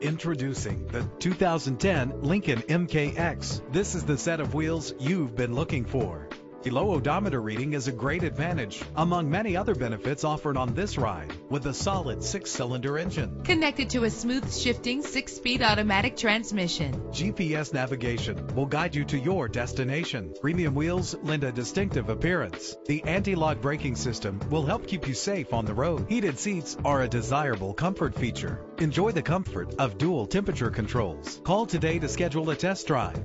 Introducing the 2010 Lincoln MKX. This is the set of wheels you've been looking for. A low odometer reading is a great advantage, among many other benefits offered on this ride, with a solid six-cylinder engine. Connected to a smooth shifting six-speed automatic transmission. GPS navigation will guide you to your destination. Premium wheels lend a distinctive appearance. The anti-lock braking system will help keep you safe on the road. Heated seats are a desirable comfort feature. Enjoy the comfort of dual temperature controls. Call today to schedule a test drive.